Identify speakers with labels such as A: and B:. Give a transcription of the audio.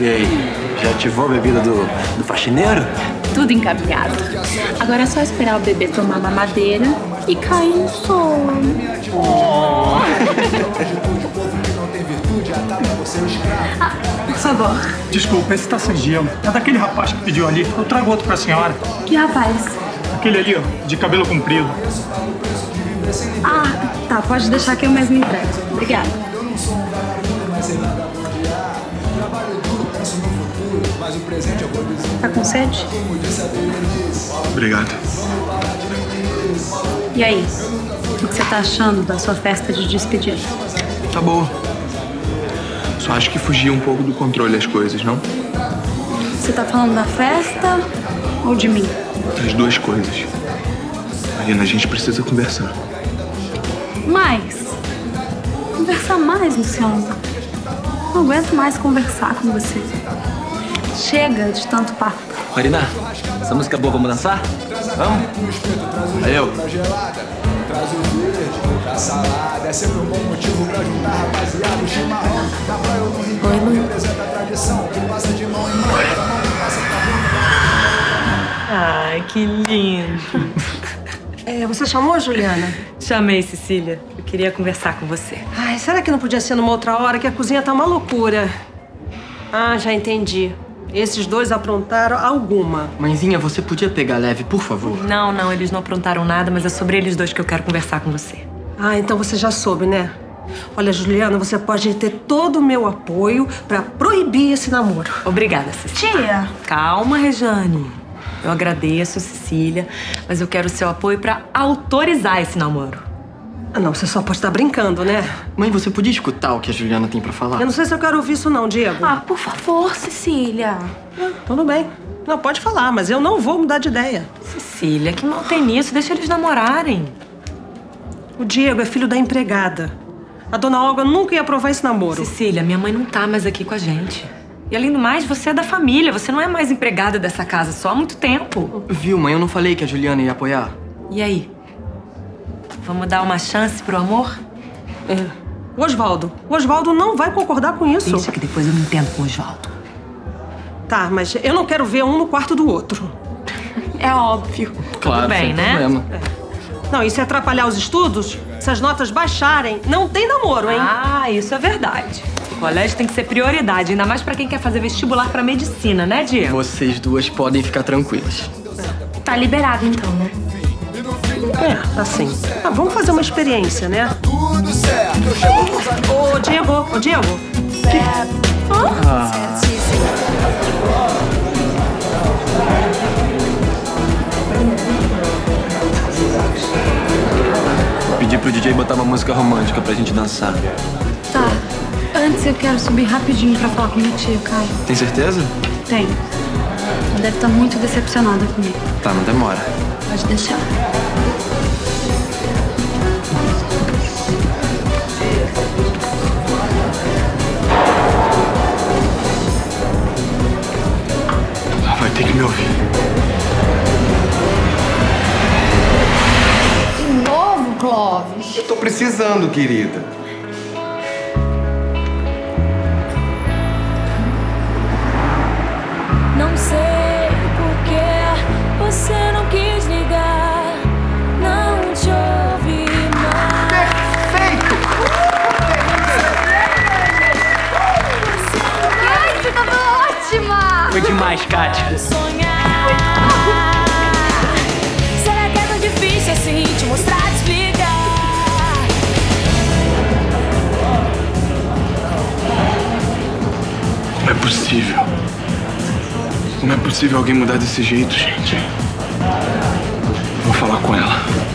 A: E aí, já ativou a bebida do, do faxineiro?
B: Tudo encaminhado. Agora é só esperar o bebê tomar mamadeira e cair no sono.
C: Ah, por favor.
D: Desculpa, esse tá sem gelo. É daquele rapaz que pediu ali. Eu trago outro pra senhora.
B: Que rapaz?
D: Aquele ali, ó, de cabelo comprido.
C: Ah, tá. Pode deixar que eu mesmo entrego. Obrigada. Tá com sede?
A: Obrigado.
C: E aí? O que você tá achando da sua festa de despedida?
A: Tá boa. Só acho que fugia um pouco do controle das coisas, não?
C: Você tá falando da festa ou de mim?
A: As duas coisas. Marina, a gente precisa conversar.
C: Mais. Conversar mais, Luciano. Não aguento mais conversar com você. Chega de tanto papo.
E: Marina, essa música é boa, vamos dançar? Vamos?
A: Aí eu.
F: Traz o verde pra salada. É sempre um bom motivo pra juntar rapaziada. O chimarrão na praia ou no rincão. Representa a tradição que passa de mão em mão. Da mão que passa pra
G: Ai, que lindo.
H: É, você chamou, Juliana?
G: Chamei, Cecília. Eu queria conversar com você.
H: Ai, será que não podia ser numa outra hora que a cozinha tá uma loucura? Ah, já entendi. Esses dois aprontaram alguma.
E: Mãezinha, você podia pegar leve, por favor?
G: Não, não, eles não aprontaram nada, mas é sobre eles dois que eu quero conversar com você.
H: Ah, então você já soube, né? Olha, Juliana, você pode ter todo o meu apoio pra proibir esse namoro.
G: Obrigada, Cecília.
H: Tia!
G: Calma, Rejane. Eu agradeço, Cecília, mas eu quero o seu apoio pra autorizar esse namoro.
H: Ah, não, você só pode estar brincando, né?
E: Mãe, você podia escutar o que a Juliana tem pra falar?
H: Eu não sei se eu quero ouvir isso não, Diego.
B: Ah, por favor, Cecília.
H: Tudo bem. Não, pode falar, mas eu não vou mudar de ideia.
G: Cecília, que mal tem nisso? Deixa eles namorarem.
H: O Diego é filho da empregada. A dona Olga nunca ia aprovar esse namoro.
G: Cecília, minha mãe não tá mais aqui com a gente. E além do mais, você é da família, você não é mais empregada dessa casa só há muito tempo.
E: Viu, mãe? Eu não falei que a Juliana ia apoiar?
G: E aí? Vamos dar uma chance pro amor?
H: É. O Oswaldo. O Oswaldo não vai concordar com isso.
G: Deixa que depois eu me entendo com o Oswaldo.
H: Tá, mas eu não quero ver um no quarto do outro.
B: É óbvio.
E: Claro,
G: Tudo bem,
E: sem
G: né?
E: problema.
H: Não, e se atrapalhar os estudos, se as notas baixarem, não tem namoro, hein?
G: Ah, isso é verdade. O colégio tem que ser prioridade, ainda mais pra quem quer fazer vestibular pra medicina, né, Diego?
E: Vocês duas podem ficar tranquilas.
B: Tá liberado então, né?
H: É, assim. Ah, vamos fazer uma experiência, né?
F: tudo certo. Eu chego com os amigos.
H: Ô, Diego, ô, Diego.
A: Pedi pro DJ botar uma música romântica pra gente dançar.
C: Tá. Antes eu quero subir rapidinho pra falar com meu tio, Caio.
A: Tem certeza?
C: Tem. Ela deve estar muito decepcionada comigo.
A: Tá, não demora.
C: Pode deixar.
A: Ela vai ter que me ouvir.
B: De novo, Clóvis.
I: Eu tô precisando, querida.
E: Demais, Kátia.
J: Sonhar. Será que é tão difícil assim te mostrar, te explicar?
A: Não é possível. Não é possível alguém mudar desse jeito, gente. Vou falar com ela.